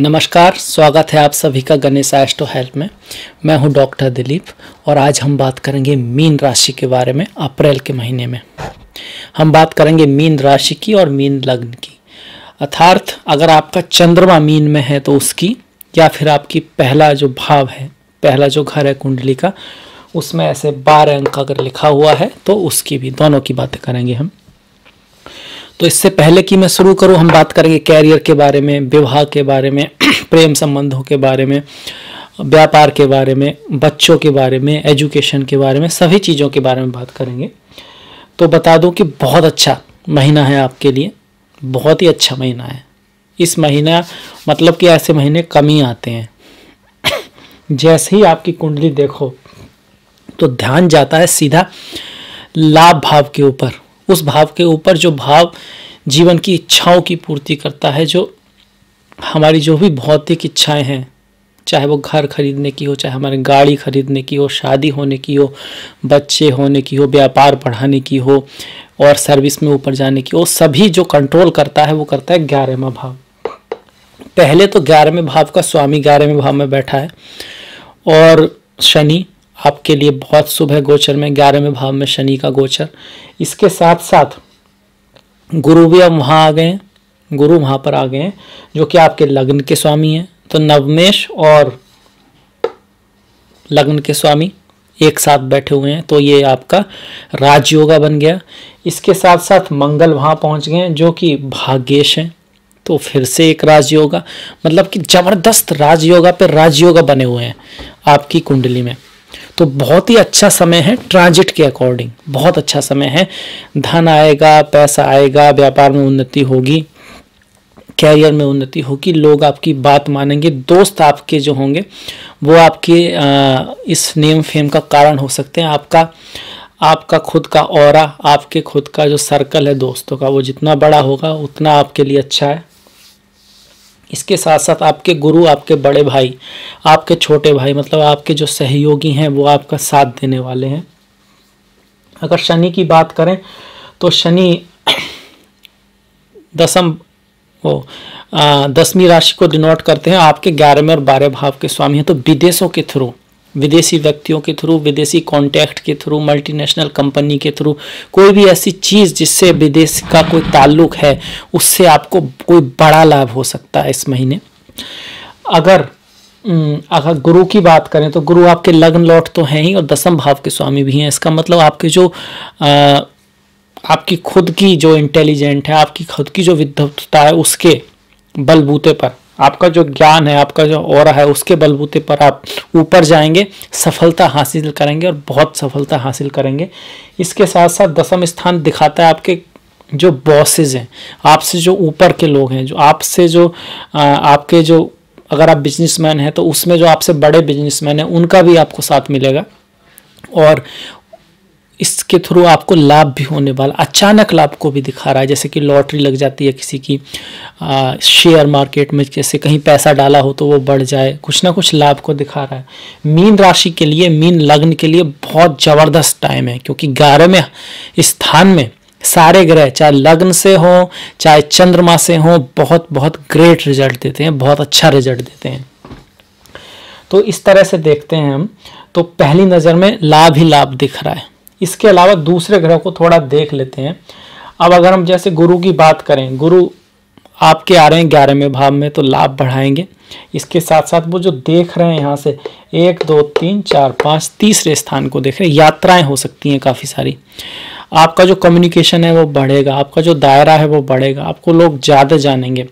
नमस्कार, स्वागत है आप सभी का गणेश एस्ट्रो हेल्थ में। मैं हूँ डॉक्टर दिलीप और आज हम बात करेंगे मीन राशि के बारे में अप्रैल के महीने में। हम बात करेंगे मीन राशि की और मीन लग्न की। अर्थात अगर आपका चंद्रमा मीन में है तो उसकी या फिर आपकी पहला जो भाव है, पहला जो घर है कुंडली का, उसमें ऐसे बारह अंक अगर लिखा हुआ है तो उसकी भी, दोनों की बातें करेंगे हम। तो इससे पहले कि मैं शुरू करूँ, हम बात करेंगे कैरियर के बारे में, विवाह के बारे में, प्रेम संबंधों के बारे में, व्यापार के बारे में, बच्चों के बारे में, एजुकेशन के बारे में, सभी चीज़ों के बारे में बात करेंगे। तो बता दूँ कि बहुत अच्छा महीना है आपके लिए, बहुत ही अच्छा महीना है। इस महीना मतलब कि ऐसे महीने कम ही आते हैं। जैसे ही आपकी कुंडली देखो तो ध्यान जाता है सीधा लाभ भाव के ऊपर। उस भाव के ऊपर जो भाव जीवन की इच्छाओं की पूर्ति करता है, जो हमारी जो भी भौतिक इच्छाएँ हैं, चाहे वो घर खरीदने की हो, चाहे हमारे गाड़ी खरीदने की हो, शादी होने की हो, बच्चे होने की हो, व्यापार बढ़ाने की हो, और सर्विस में ऊपर जाने की हो, सभी जो कंट्रोल करता है, वो करता है ग्यारहवा भाव। पहले तो ग्यारहवें भाव का स्वामी ग्यारहवें भाव में बैठा है, और शनि आपके लिए बहुत शुभ है गोचर में, ग्यारहवें भाव में शनि का गोचर। इसके साथ साथ गुरु भी अब वहाँ आ गए हैं, गुरु वहाँ पर आ गए हैं, जो कि आपके लग्न के स्वामी हैं। तो नवमेश और लग्न के स्वामी एक साथ बैठे हुए हैं तो ये आपका राजयोगा बन गया। इसके साथ साथ मंगल वहाँ पहुँच गए हैं, जो कि भाग्येश हैं तो फिर से एक राजयोगा। मतलब कि ज़बरदस्त राजयोगा पे राजयोगा बने हुए हैं आपकी कुंडली में। तो बहुत ही अच्छा समय है ट्रांजिट के अकॉर्डिंग बहुत अच्छा समय है। धन आएगा, पैसा आएगा, व्यापार में उन्नति होगी कैरियर में उन्नति होगी, लोग आपकी बात मानेंगे, दोस्त आपके जो होंगे, वो आपके इस नेम फेम का कारण हो सकते हैं। आपका आपका खुद का और आपके खुद का जो सर्कल है दोस्तों का, वो जितना बड़ा होगा, उतना आपके लिए अच्छा है। इसके साथ साथ आपके गुरु, आपके बड़े भाई आपके छोटे भाई मतलब आपके जो सहयोगी हैं, वो आपका साथ देने वाले हैं। अगर शनि की बात करें तो शनि दसम, वो दसवीं राशि को डिनोट करते हैं आपके ग्यारहवें और बारह भाव के स्वामी हैं। तो विदेशों के थ्रू, विदेशी व्यक्तियों के थ्रू, विदेशी कॉन्टैक्ट के थ्रू मल्टीनेशनल कंपनी के थ्रू, कोई भी ऐसी चीज़ जिससे विदेश का कोई ताल्लुक है, उससे आपको कोई बड़ा लाभ हो सकता है इस महीने। अगर अगर गुरु की बात करें तो गुरु आपके लग्न लौट तो हैं ही और दसम भाव के स्वामी भी हैं। इसका मतलब आपके जो आ, आपकी खुद की जो इंटेलिजेंट है आपकी खुद की जो विद्वत्ता है उसके बलबूते पर आपका जो ज्ञान है आपका जो और है उसके बलबूते पर आप ऊपर जाएँगे सफलता हासिल करेंगे और बहुत सफलता हासिल करेंगे। इसके साथ साथ दसम स्थान दिखाता है आपके जो बॉसेज हैं आपसे जो ऊपर के लोग हैं जो आपसे जो आपके जो अगर आप बिजनेसमैन हैं तो उसमें जो आपसे बड़े बिजनेसमैन हैं, उनका भी आपको साथ मिलेगा। और इसके थ्रू आपको लाभ भी होने वाला, अचानक लाभ को भी दिखा रहा है। जैसे कि लॉटरी लग जाती है किसी की शेयर मार्केट में जैसे कहीं पैसा डाला हो तो वो बढ़ जाए, कुछ ना कुछ लाभ को दिखा रहा है। मीन राशि के लिए, मीन लग्न के लिए बहुत ज़बरदस्त टाइम है, क्योंकि ग्यारहवें स्थान में सारे ग्रह, चाहे लग्न से हो, चाहे चंद्रमा से हो, बहुत बहुत ग्रेट रिज़ल्ट देते हैं, बहुत अच्छा रिज़ल्ट देते हैं। तो इस तरह से देखते हैं हम तो पहली नज़र में लाभ ही लाभ दिख रहा है। इसके अलावा दूसरे ग्रह को थोड़ा देख लेते हैं। अब अगर हम जैसे गुरु की बात करें, गुरु आपके आ रहे हैं ग्यारहवें भाव में तो लाभ बढ़ाएँगे। इसके साथ साथ वो जो देख रहे हैं यहाँ से, एक, दो, तीन, चार, पाँच, तीसरे स्थान को देख रहे हैं। यात्राएँ हो सकती हैं काफ़ी सारी। आपका जो कम्युनिकेशन है वो बढ़ेगा आपका जो दायरा है वो बढ़ेगा आपको लोग ज़्यादा जानेंगे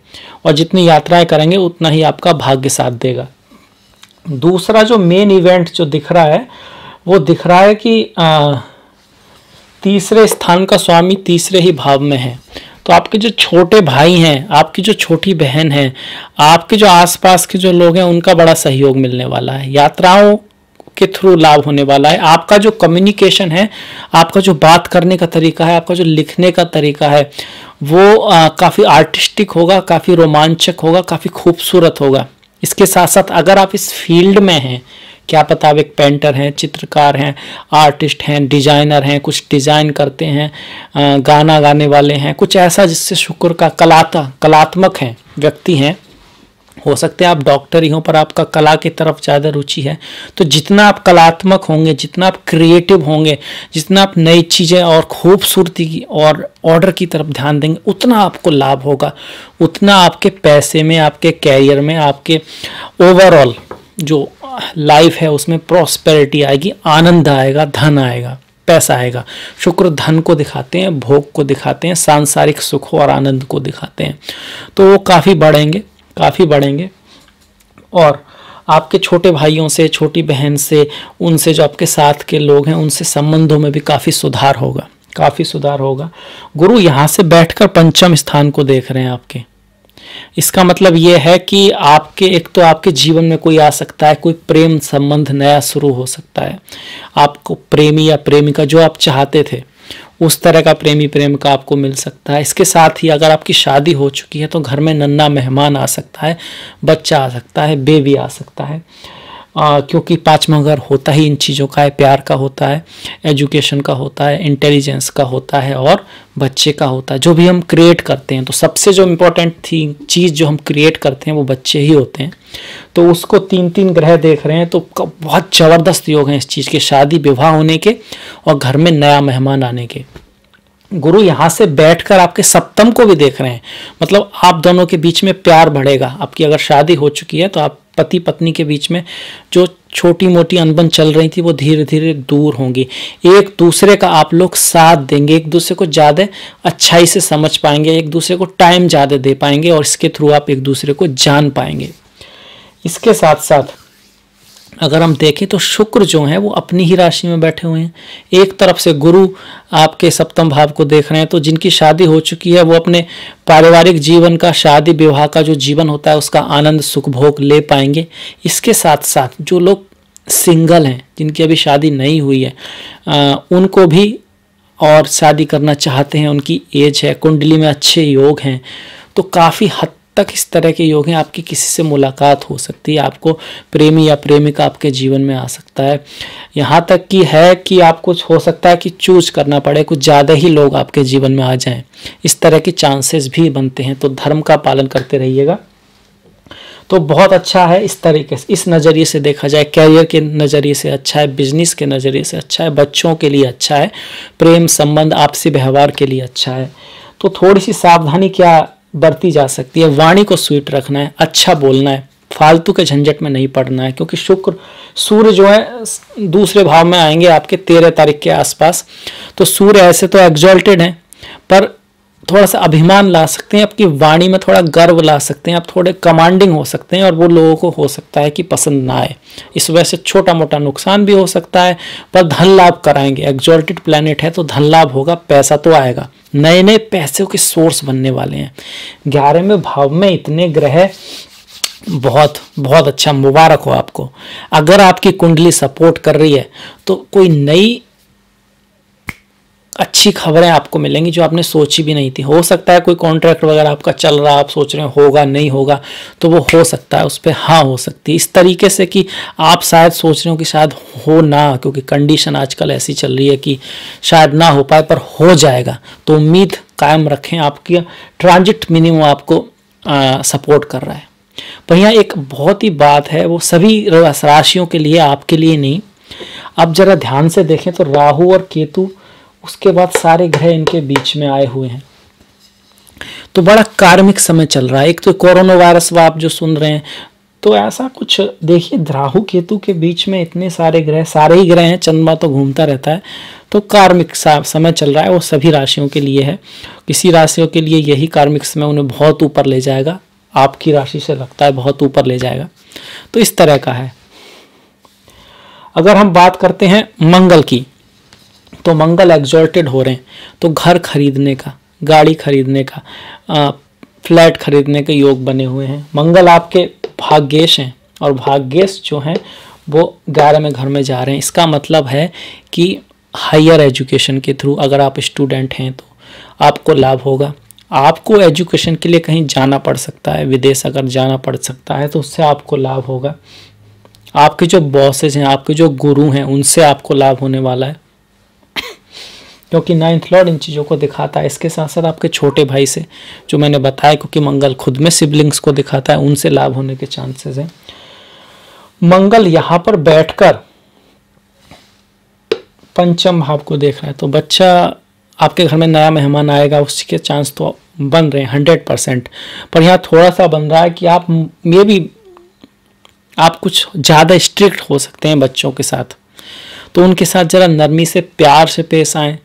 और जितनी यात्राएँ करेंगे उतना ही आपका भाग्य साथ देगा। दूसरा जो मेन इवेंट जो दिख रहा है वो दिख रहा है कि आ, तीसरे स्थान का स्वामी तीसरे ही भाव में है। तो आपके जो छोटे भाई हैं आपकी जो छोटी बहन है आपके जो आसपास के जो लोग हैं उनका बड़ा सहयोग मिलने वाला है। यात्राओं के थ्रू लाभ होने वाला है। आपका जो कम्युनिकेशन है, आपका जो बात करने का तरीका है, आपका जो लिखने का तरीका है, वो काफ़ी आर्टिस्टिक होगा, काफ़ी रोमांचक होगा, काफ़ी खूबसूरत होगा। इसके साथ साथ अगर आप इस फ़ील्ड में हैं, क्या पता आप एक पेंटर हैं, चित्रकार हैं आर्टिस्ट हैं डिज़ाइनर हैं, कुछ डिज़ाइन करते हैं गाना गाने वाले हैं, कुछ ऐसा जिससे शुक्र का कलाता, कलात्मक हैं, व्यक्ति हैं हो सकते हैं आप डॉक्टर ही हो, पर आपका कला की तरफ़ ज़्यादा रुचि है। तो जितना आप कलात्मक होंगे, जितना आप क्रिएटिव होंगे, जितना आप नई चीज़ें और खूबसूरती की और ऑर्डर की तरफ़ ध्यान देंगे, उतना आपको लाभ होगा। उतना आपके पैसे में, आपके कैरियर में, आपके ओवरऑल जो लाइफ है, उसमें प्रॉस्पेरिटी आएगी, आनंद आएगा, धन आएगा, पैसा आएगा। शुक्र धन को दिखाते हैं, भोग को दिखाते हैं, सांसारिक सुख और आनंद को दिखाते हैं। तो वो काफ़ी बढ़ेंगे। काफ़ी बढ़ेंगे। और आपके छोटे भाइयों से, छोटी बहन से, उनसे जो आपके साथ के लोग हैं, उनसे संबंधों में भी काफ़ी सुधार होगा, काफ़ी सुधार होगा। गुरु, यहाँ से बैठकर पंचम स्थान को देख रहे हैं आपके। इसका मतलब ये है कि आपके, एक तो आपके जीवन में कोई आ सकता है, कोई प्रेम संबंध नया शुरू हो सकता है। आपको प्रेमी या प्रेमिका, जो आप चाहते थे उस तरह का प्रेमी प्रेम का आपको मिल सकता है। इसके साथ ही अगर आपकी शादी हो चुकी है तो घर में नन्ना मेहमान आ सकता है, बच्चा आ सकता है, बेबी आ सकता है। आ, क्योंकि पाँचवा घर होता ही इन चीज़ों का है प्यार का होता है एजुकेशन का होता है इंटेलिजेंस का होता है और बच्चे का होता है जो भी हम क्रिएट करते हैं तो सबसे जो इम्पोर्टेंट थी चीज़ जो हम क्रिएट करते हैं वो बच्चे ही होते हैं। तो उसको तीन तीन ग्रह देख रहे हैं तो बहुत ज़बरदस्त योग हैं इस चीज़ के शादी विवाह होने के और घर में नया मेहमान आने के। गुरु यहाँ से बैठकर आपके सप्तम को भी देख रहे हैं मतलब आप दोनों के बीच में प्यार बढ़ेगा। आपकी अगर शादी हो चुकी है तो आप पति पत्नी के बीच में जो छोटी मोटी अनबन चल रही थी, वो धीरे धीरे दूर होंगी। एक दूसरे का आप लोग साथ देंगे, एक दूसरे को ज़्यादा अच्छाई से समझ पाएँगे, एक दूसरे को टाइम ज़्यादा दे पाएँगे और इसके थ्रू आप एक दूसरे को जान पाएँगे। इसके साथ साथ अगर हम देखें तो शुक्र जो है वो अपनी ही राशि में बैठे हुए हैं। एक तरफ़ से गुरु आपके सप्तम भाव को देख रहे हैं तो जिनकी शादी हो चुकी है वो अपने पारिवारिक जीवन का शादी विवाह का जो जीवन होता है उसका आनंद सुख भोग ले पाएँगे। इसके साथ साथ जो लोग सिंगल हैं जिनकी अभी शादी नहीं हुई है आ, उनको भी और शादी करना चाहते हैं उनकी एज है कुंडली में अच्छे योग हैं तो काफ़ी हद तक इस तरह के योग हैं, आपकी किसी से मुलाकात हो सकती है, आपको प्रेमी या प्रेमिका आपके जीवन में आ सकता है। यहाँ तक कि है कि आपको हो सकता है कि चूज़ करना पड़े, कुछ ज़्यादा ही लोग आपके जीवन में आ जाएँ। इस तरह के चांसेस भी बनते हैं तो धर्म का पालन करते रहिएगा। तो बहुत अच्छा है इस तरीके से, इस नज़रिए से देखा जाए कैरियर के नज़रिए से अच्छा है बिज़नेस के नज़रिए से अच्छा है, बच्चों के लिए अच्छा है, प्रेम संबंध, आपसी व्यवहार के लिए अच्छा है। तो थोड़ी सी सावधानी क्या बरती जा सकती है। वाणी को स्वीट रखना है अच्छा बोलना है, फालतू के झंझट में नहीं पड़ना है, क्योंकि शुक्र, सूर्य जो है, दूसरे भाव में आएँगे आपके तेरह तारीख के आसपास। तो सूर्य ऐसे तो एग्जॉल्टेड हैं, पर थोड़ा सा अभिमान ला सकते हैं, आपकी वाणी में थोड़ा गर्व ला सकते हैं, आप थोड़े कमांडिंग हो सकते हैं, और वो लोगों को हो सकता है कि पसंद ना आए। इस वजह से छोटा मोटा नुकसान भी हो सकता है, पर धन लाभ कराएँगे। एग्जॉल्टेड प्लानट है तो धन लाभ होगा, पैसा तो आएगा। नए नए पैसों के सोर्स बनने वाले हैं। ग्यारहवें भाव में इतने ग्रह बहुत बहुत अच्छा मुबारक हो आपको। अगर आपकी कुंडली सपोर्ट कर रही है तो कोई नई अच्छी खबरें आपको मिलेंगी जो आपने सोची भी नहीं थी। हो सकता है कोई कॉन्ट्रैक्ट वगैरह आपका चल रहा है, आप सोच रहे हैं, होगा, नहीं होगा तो वो हो सकता है, उस पर हाँ हो सकती है। इस तरीके से कि आप शायद सोच रहे हो कि शायद हो ना, क्योंकि कंडीशन आजकल ऐसी चल रही है कि शायद ना हो पाए, पर हो जाएगा। तो उम्मीद कायम रखें, आपकी ट्रांजिट मिनिमम आपको सपोर्ट कर रहा है। यहाँ एक बहुत ही बात है, वो सभी राशियों के लिए आपके लिए नहीं। अब जरा ध्यान से देखें तो राहु और केतु उसके बाद सारे ग्रह इनके बीच में आए हुए हैं। तो बड़ा कार्मिक समय चल रहा है। एक तो कोरोना वायरस आप जो सुन रहे हैं तो ऐसा कुछ देखिए, राहु केतु के बीच में इतने सारे ग्रह, सारे ही ग्रह हैं, चंद्रमा तो घूमता रहता है। तो कार्मिक समय चल रहा है, वो सभी राशियों के लिए है। किसी राशियों के लिए यही कार्मिक समय उन्हें बहुत ऊपर ले जाएगा। आपकी राशि से लगता है बहुत ऊपर ले जाएगा। तो इस तरह का है। अगर हम बात करते हैं मंगल की तो मंगल एग्जॉल्टेड हो रहे हैं। तो घर खरीदने का गाड़ी खरीदने का आ, फ्लैट खरीदने के योग बने हुए हैं। मंगल आपके भाग्येश हैं और भाग्येश जो हैं वो ग्यारह में घर में जा रहे हैं। इसका मतलब है कि हायर एजुकेशन के थ्रू अगर आप स्टूडेंट हैं तो आपको लाभ होगा। आपको एजुकेशन के लिए कहीं जाना पड़ सकता है विदेश अगर जाना पड़ सकता है तो उससे आपको लाभ होगा। आपके जो बॉसेज हैं आपके जो गुरु हैं उनसे आपको लाभ होने वाला है। क्योंकि नाइन्थ लॉर्ड इन चीज़ों को दिखाता है। इसके साथ साथ आपके छोटे भाई से, जो मैंने बताया, क्योंकि मंगल खुद में सिबलिंग्स को दिखाता है, उनसे लाभ होने के चांसेस हैं। मंगल यहाँ पर बैठकर पंचम भाव को देख रहा है। तो बच्चा आपके घर में नया मेहमान आएगा उसके चांस तो बन रहे हैं हंड्रेड परसेंट पर यहाँ थोड़ा सा बन रहा है कि आप मे भी आप कुछ ज़्यादा स्ट्रिक्ट हो सकते हैं बच्चों के साथ। तो उनके साथ ज़रा नरमी से, प्यार से पेश आए।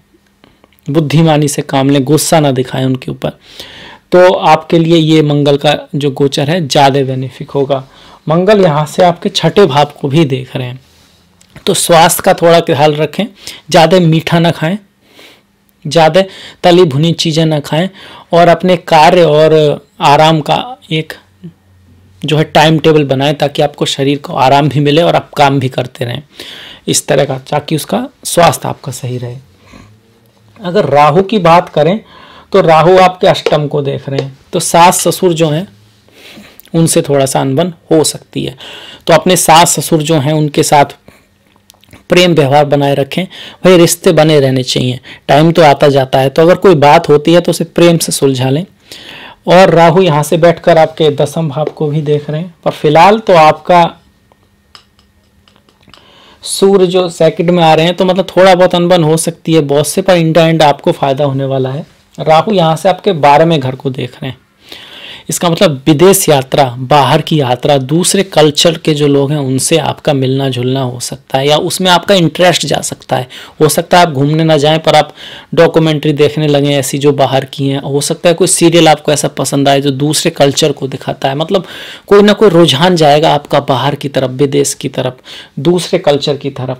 बुद्धिमानी से काम लें, गुस्सा ना दिखाएँ उनके ऊपर। तो आपके लिए ये मंगल का जो गोचर है, ज़्यादा बेनिफिक होगा। मंगल यहाँ से आपके छठे भाव को भी देख रहे हैं। तो स्वास्थ्य का थोड़ा ख्याल रखें, ज़्यादा मीठा ना खाएँ, ज़्यादा तली भुनी चीज़ें ना खाएँ, और अपने कार्य और आराम का एक जो है टाइम टेबल बनाएँ, ताकि आपको शरीर को आराम भी मिले और आप काम भी करते रहें। इस तरह का, ताकि उसका स्वास्थ्य आपका सही रहे। अगर राहु की बात करें तो राहु आपके अष्टम को देख रहे हैं। तो सास ससुर जो हैं, उनसे थोड़ा सा अनबन हो सकती है। तो अपने सास ससुर जो हैं, उनके साथ प्रेम व्यवहार बनाए रखें। भाई, रिश्ते बने रहने चाहिए। टाइम तो आता जाता है। तो अगर कोई बात होती है तो उसे प्रेम से सुलझा लें। और राहु यहाँ से बैठकर आपके दसम भाव को भी देख रहे हैं। पर फ़िलहाल तो आपका सूर्य जो सेकंड में आ रहे हैं तो मतलब थोड़ा बहुत अनबन हो सकती है बहुत से, पर इंड एंड आपको फ़ायदा होने वाला है। राहु यहाँ से आपके बारहवें घर को देख रहे हैं। इसका मतलब विदेश यात्रा, बाहर की यात्रा, दूसरे कल्चर के जो लोग हैं, उनसे आपका मिलना जुलना हो सकता है या उसमें आपका इंटरेस्ट जा सकता है। हो सकता है आप घूमने ना जाएँ, पर आप डॉक्यूमेंट्री देखने लगे ऐसी जो बाहर की हैं। हो सकता है कोई सीरियल आपको ऐसा पसंद आए जो दूसरे कल्चर को दिखाता है। मतलब कोई ना कोई रुझान जाएगा आपका बाहर की तरफ़, विदेश की तरफ़, दूसरे कल्चर की तरफ़।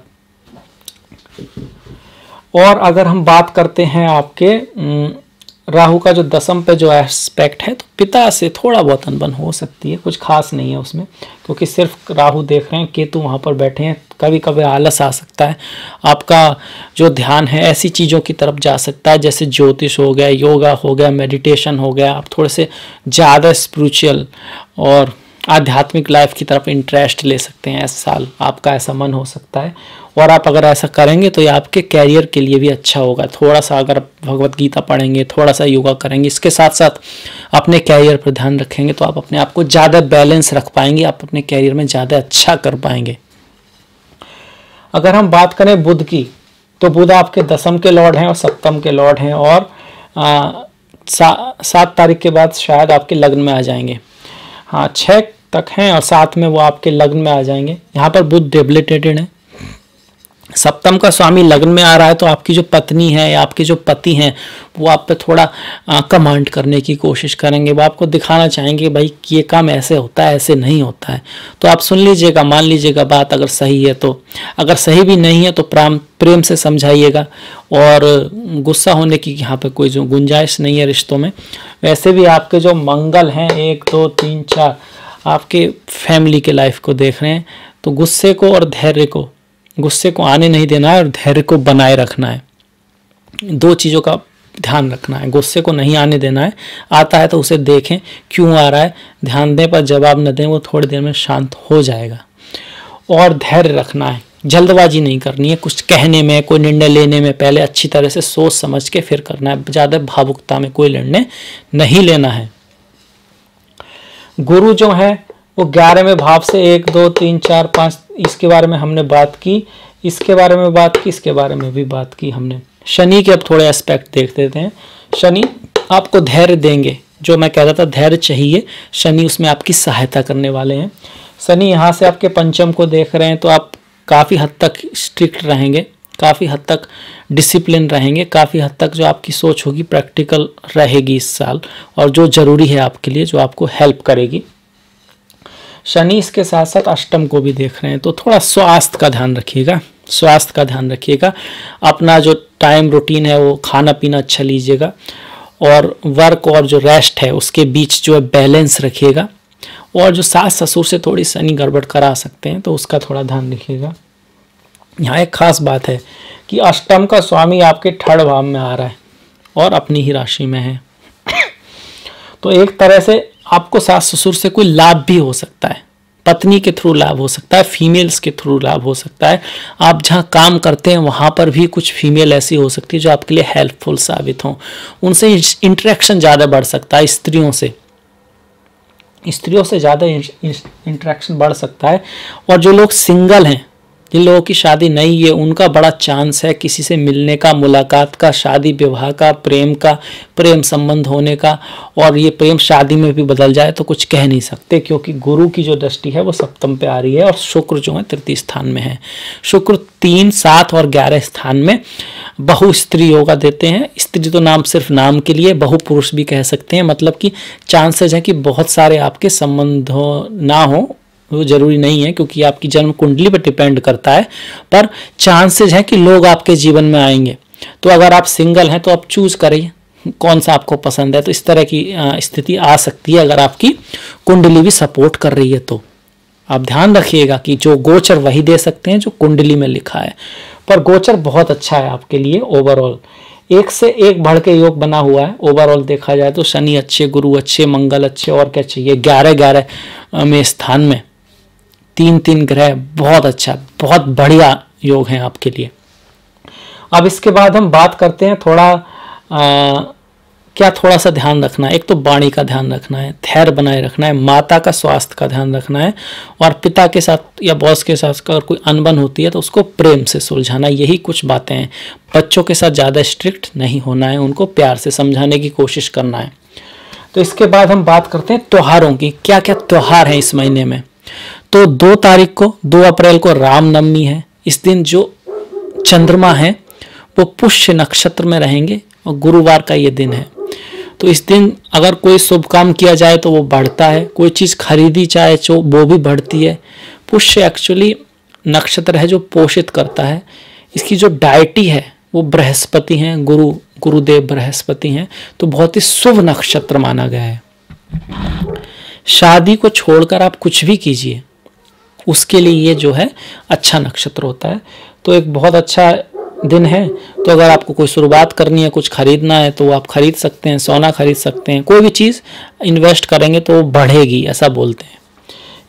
और अगर हम बात करते हैं आपके राहु का जो दसम पे जो एस्पेक्ट है तो पिता से थोड़ा बहुत अनबन हो सकती है, कुछ खास नहीं है उसमें, क्योंकि सिर्फ़ राहु देख रहे हैं, केतु वहाँ पर बैठे हैं कभी कभी आलस आ सकता है। आपका जो ध्यान है, ऐसी चीज़ों की तरफ़ जा सकता है, जैसे ज्योतिष हो गया, योगा हो गया मेडिटेशन हो गया, आप थोड़े से ज़्यादा स्परिचुअल और आध्यात्मिक लाइफ की तरफ़ इंटरेस्ट ले सकते हैं इस साल। आपका ऐसा मन हो सकता है। और आप अगर ऐसा करेंगे तो ये आपके कैरियर के लिए भी अच्छा होगा। थोड़ा सा अगर भगवत गीता पढ़ेंगे, थोड़ा सा योगा करेंगे, इसके साथ साथ अपने कैरियर पर ध्यान रखेंगे तो आप अपने आप को ज़्यादा बैलेंस रख पाएँगे, आप अपने कैरियर में ज़्यादा अच्छा कर पाएँगे। अगर हम बात करें बुद्ध की तो बुद्ध आपके दसम के लॉर्ड हैं और सप्तम के लॉर्ड हैं और सात तारीख के बाद शायद आपके लग्न में आ जाएँगे। हाँ छः तक हैं और साथ में वो आपके लग्न में आ जाएँगे। यहाँ पर बुद्ध डेबिलिटेटेड है। सप्तम का स्वामी लग्न में आ रहा है तो आपकी जो पत्नी है या आपके जो पति हैं, वो आप पे थोड़ा कमांड करने की कोशिश करेंगे। वो आपको दिखाना चाहेंगे, भाई, ये काम ऐसे होता है, ऐसे नहीं होता है। तो आप सुन लीजिएगा, मान लीजिएगा बात अगर सही है तो। अगर सही भी नहीं है तो प्राम, प्रेम से समझाइएगा। और गुस्सा होने की यहाँ पे कोई जो गुंजाइश नहीं है रिश्तों में। वैसे भी आपके जो मंगल हैं, एक, दो, तीन, चार आपके फैमिली के लाइफ को देख रहे हैं तो गुस्से को और धैर्य को, गुस्से को आने नहीं देना है और धैर्य को बनाए रखना है। दो चीज़ों का ध्यान रखना है, गुस्से को नहीं आने देना है, आता है तो उसे देखें, क्यों आ रहा है, ध्यान दें पर जवाब न दें, वो थोड़ी देर में शांत हो जाएगा। और धैर्य रखना है, जल्दबाजी नहीं करनी है, कुछ कहने में, कोई निर्णय लेने में पहले अच्छी तरह से सोच समझ के फिर करना है, ज़्यादा भावुकता में कोई निर्णय नहीं लेना है। गुरु जो है, वो ग्यारहवें भाव से एक, दो, तीन, चार, पाँच, इसके बारे में हमने बात की, इसके बारे में बात की, इसके बारे में भी बात की हमने। शनि के अब थोड़े एस्पेक्ट देख देते हैं। शनि आपको धैर्य देंगे, जो मैं कह रहा था धैर्य चाहिए, शनि उसमें आपकी सहायता करने वाले हैं। शनि यहाँ से आपके पंचम को देख रहे हैं तो आप काफ़ी हद तक स्ट्रिक्ट रहेंगे। काफ़ी हद तक डिसिप्लिन रहेंगे, काफ़ी हद तक जो आपकी सोच होगी प्रैक्टिकल रहेगी इस साल और जो ज़रूरी है आपके लिए, जो आपको हेल्प करेगी। शनि इसके साथ साथ अष्टम को भी देख रहे हैं तो थोड़ा स्वास्थ्य का ध्यान रखिएगा, स्वास्थ्य का ध्यान रखिएगा। अपना जो टाइम रूटीन है वो खाना पीना अच्छा लीजिएगा और वर्क और जो रेस्ट है उसके बीच जो है बैलेंस रखिएगा और जो सास ससुर से थोड़ी शनि गड़बड़ करा सकते हैं तो उसका थोड़ा ध्यान रखिएगा। यहाँ एक खास बात है कि अष्टम का स्वामी आपके थर्ड भाव में आ रहा है और अपनी ही राशि में है। तो एक तरह से आपको सास ससुर से कोई लाभ भी हो सकता है। पत्नी के थ्रू लाभ हो सकता है, फीमेल्स के थ्रू लाभ हो सकता है। आप जहाँ काम करते हैं, वहाँ पर भी कुछ फीमेल ऐसी हो सकती है जो आपके लिए हेल्पफुल साबित हों। उनसे इंटरेक्शन ज़्यादा बढ़ सकता है स्त्रियों से। स्त्रियों से ज़्यादा इंटरेक्शन बढ़ सकता है। और जो लोग सिंगल हैं जिन लोगों की शादी नहीं है उनका बड़ा चांस है किसी से मिलने का, मुलाकात का, शादी, विवाह का, प्रेम का, प्रेम संबंध होने का। और ये प्रेम शादी में भी बदल जाए तो कुछ कह नहीं सकते, क्योंकि गुरु की जो दृष्टि है वो सप्तम पे आ रही है और शुक्र जो है तृतीय स्थान में है। शुक्र तीन, सात और ग्यारह स्थान में बहु स्त्री योगा देते हैं। स्त्री तो नाम सिर्फ़ नाम के लिए, बहु पुरुष भी कह सकते हैं। मतलब कि चांसेज है कि बहुत सारे आपके संबंध ना हो वो ज़रूरी नहीं है क्योंकि आपकी जन्म कुंडली पर डिपेंड करता है, पर चांसेज है कि लोग आपके जीवन में आएँगे। तो अगर आप सिंगल हैं तो आप चूज़ करिए, कौन सा आपको पसंद है। तो इस तरह की स्थिति आ सकती है अगर आपकी कुंडली भी सपोर्ट कर रही है तो। आप ध्यान रखिएगा कि जो गोचर वही दे सकते हैं जो कुंडली में लिखा है। पर गोचर बहुत अच्छा है आपके लिए ओवरऑल एक से एक बढ़ के योग बना हुआ है। ओवरऑल देखा जाए तो शनि अच्छे, गुरु अच्छे, मंगल अच्छे, और क्या चाहिए? ग्यारह ग्यारह में स्थान में। तीन तीन ग्रह बहुत अच्छा बहुत बढ़िया योग है आपके लिए। अब इसके बाद हम बात करते हैं थोड़ा आ, क्या थोड़ा सा ध्यान रखना है। एक तो वाणी का ध्यान रखना है थैर बनाए रखना है माता का स्वास्थ्य का ध्यान रखना है और पिता के साथ या बॉस के साथ अगर कोई अनबन होती है तो उसको प्रेम से सुलझाना यही कुछ बातें हैं। बच्चों के साथ ज़्यादा स्ट्रिक्ट नहीं होना है उनको प्यार से समझाने की कोशिश करना है। तो इसके बाद हम बात करते हैं त्योहारों की क्या क्या त्यौहार हैं इस महीने में? तो दो तारीख को, दो अप्रैल को रामनवमी है। इस दिन जो चंद्रमा है, वो पुष्य नक्षत्र में रहेंगे और गुरुवार का ये दिन है। तो इस दिन अगर कोई शुभ काम किया जाए तो वो बढ़ता है, कोई चीज़ खरीदी चाहे जो, वो भी बढ़ती है। पुष्य एक्चुअली नक्षत्र है जो पोषित करता है। इसकी जो डायटी है, वो बृहस्पति हैं, गुरु, गुरुदेव बृहस्पति हैं तो बहुत ही शुभ नक्षत्र माना गया है। शादी को छोड़कर आप कुछ भी कीजिए। उसके लिए ये जो है अच्छा नक्षत्र होता है। तो एक बहुत अच्छा दिन है। तो अगर आपको कोई शुरुआत करनी है, कुछ खरीदना है तो आप खरीद सकते हैं, सोना खरीद सकते हैं। कोई भी चीज़ इन्वेस्ट करेंगे तो बढ़ेगी, ऐसा बोलते हैं।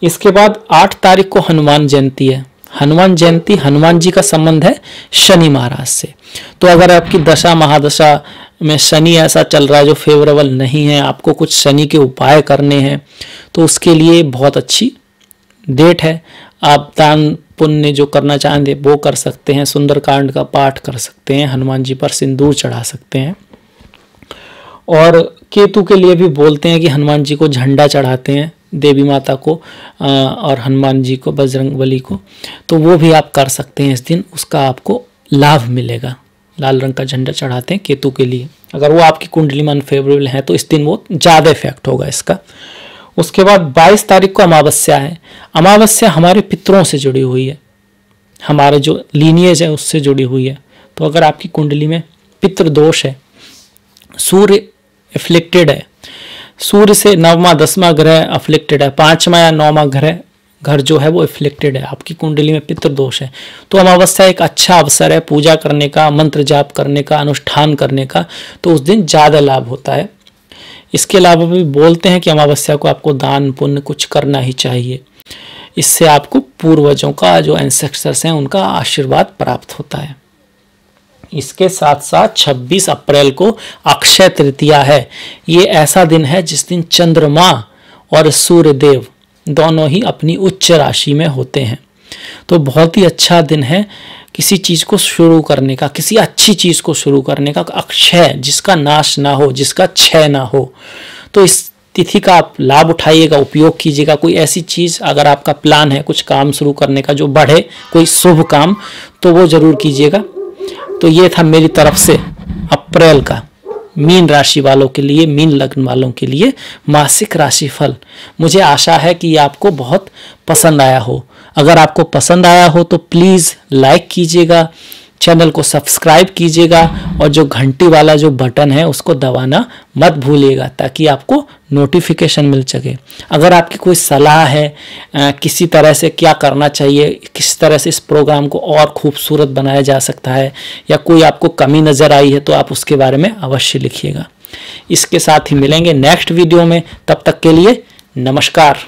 इसके बाद आठ तारीख को हनुमान जयंती है। हनुमान जयंती, हनुमान जी का संबंध है शनि महाराज से। तो अगर आपकी दशा, महादशा में शनि ऐसा चल रहा है जो फेवरेबल नहीं है, आपको कुछ शनि के उपाय करने हैं तो उसके लिए बहुत अच्छी डेट है, आप दान पुण्य जो करना चाहेंगे, वो कर सकते हैं, सुंदरकांड का पाठ कर सकते हैं, हनुमान जी पर सिंदूर चढ़ा सकते हैं। और केतु के लिए भी बोलते हैं कि हनुमान जी को झंडा चढ़ाते हैं, देवी माता को और हनुमान जी को बजरंग बली को तो वो भी आप कर सकते हैं इस दिन, उसका आपको लाभ मिलेगा। लाल रंग का झंडा चढ़ाते हैं केतु के लिए। अगर वो आपकी कुंडली में अनफेवरेबल है तो इस दिन वो ज़्यादा इफ़ेक्ट होगा इसका। उसके बाद 22 तारीख को अमावस्या है। अमावस्या हमारे पितरों से जुड़ी हुई है। हमारे जो लीनियज है, उससे जुड़ी हुई है। तो अगर आपकी कुंडली में पितृ दोष है, सूर्य एफ्लिक्टेड है, सूर्य से नवमा दसवा ग्रह अफ्लिक्टेड है, पांचवा या नौवा ग्रह, घर जो है वो इफ्लेक्टेड है। आपकी कुंडली में पितृ दोष है। तो अमावस्या एक अच्छा अवसर है, पूजा करने का, मंत्र जाप करने का, अनुष्ठान करने का। तो उस दिन ज़्यादा लाभ होता है। इसके अलावा भी बोलते हैं कि अमावस्या को आपको दान पुण्य कुछ करना ही चाहिए। इससे आपको पूर्वजों का जो एंसेस्टर्स हैं, उनका आशीर्वाद प्राप्त होता है। इसके साथ साथ 26 अप्रैल को अक्षय तृतीया है। ये ऐसा दिन है जिस दिन चंद्रमा और सूर्य देव दोनों ही अपनी उच्च राशि में होते हैं। तो बहुत ही अच्छा दिन है। किसी चीज़ को शुरू करने का, किसी अच्छी चीज़ को शुरू करने का अक्षय, जिसका नाश ना हो, जिसका क्षय ना हो। तो इस तिथि का आप लाभ उठाइएगा, उपयोग कीजिएगा। कोई ऐसी चीज़, अगर आपका प्लान है कुछ काम शुरू करने का, जो बढ़े, कोई शुभ काम तो वो ज़रूर कीजिएगा। तो ये था मेरी तरफ़ से अप्रैल का मीन राशि वालों के लिए, मीन लग्न वालों के लिए मासिक राशिफल। मुझे आशा है कि ये आपको बहुत पसंद आया हो। अगर आपको पसंद आया हो तो प्लीज़ लाइक कीजिएगा चैनल को सब्सक्राइब कीजिएगा और जो घंटी वाला जो बटन है उसको दबाना मत भूलिएगा ताकि आपको नोटिफिकेशन मिल सके। अगर आपकी कोई सलाह है आ, किसी तरह से क्या करना चाहिए किस तरह से इस प्रोग्राम को और खूबसूरत बनाया जा सकता है या कोई आपको कमी नज़र आई है तो आप उसके बारे में अवश्य लिखिएगा। इसके साथ ही मिलेंगे नेक्स्ट वीडियो में तब तक के लिए नमस्कार।